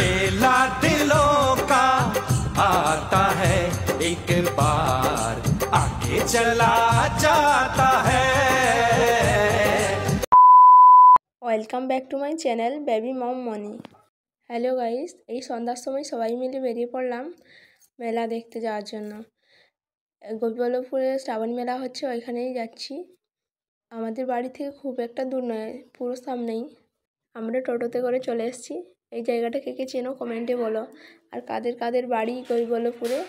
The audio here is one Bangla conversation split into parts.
मेला दिलों का आता है एक बार आगे चला जाता है welcome back to my channel baby mom Moni hello guys এই সন্ধ্যার সময় সবাই মিলে বেরিয়ে পড়লাম মেলা দেখতে যাওয়ার জন্য গোপীবল্লভপুরে শ্রাবণ মেলা হচ্ছে ওইখানেই যাচ্ছি আমাদের বাড়ি থেকে খুব একটা দূর নয় পুরো সামনেই আমরা টোটোতে করে চলে এসেছি এই জায়গাটা কে কে চেনো কমেন্টে বলো। আর কাদের কাদের বাড়ি গোপীবল্লভপুরে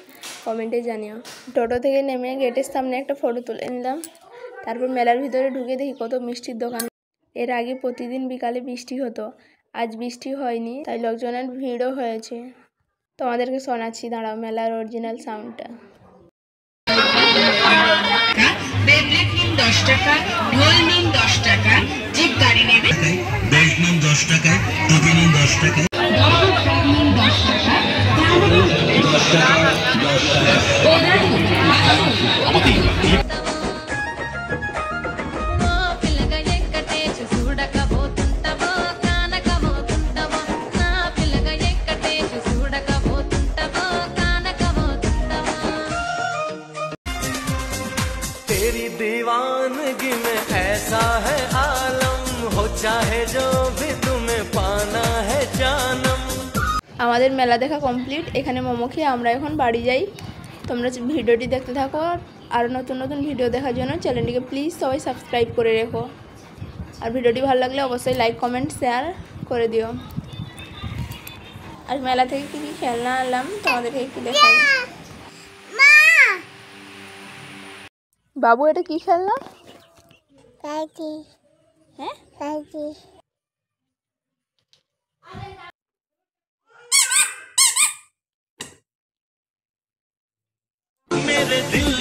কমেন্টে জানিও। টোটো থেকে নেমে গেটের সামনে একটা ফটো তুলে নিলাম। তারপর মেলার ভিতরে ঢুকে দেখি কত মিষ্টির দোকান। এর আগে প্রতিদিন বিকালে বৃষ্টি হতো, আজ বৃষ্টি হয়নি, তাই লোকজনের ভিড়ও হয়েছে। তোমাদেরকে শোনাচ্ছি, দাঁড়াও, মেলার অরিজিনাল সাউন্ডটা দশ টাকা নিন টাকা গাড়ি নেবে। तेरी दीवानगी में ऐसा है आलम हो चाहे जो আমাদের মেলা দেখা কমপ্লিট এখানে মোমো খেয়ে আমরা এখন বাড়ি যাই। তোমরা ভিডিওটি দেখতে থাকো আর নতুন নতুন ভিডিও দেখার জন্য চ্যানেলটিকে প্লিজ সবাই সাবস্ক্রাইব করে রেখো। আর ভিডিওটি ভালো লাগলে অবশ্যই লাইক কমেন্ট শেয়ার করে দিও। আর মেলা থেকে কী কী খেলনা আনলাম তোমাদেরকে একটু দেখাই। বাবু এটা কি খেলনা? হ্যাঁ? living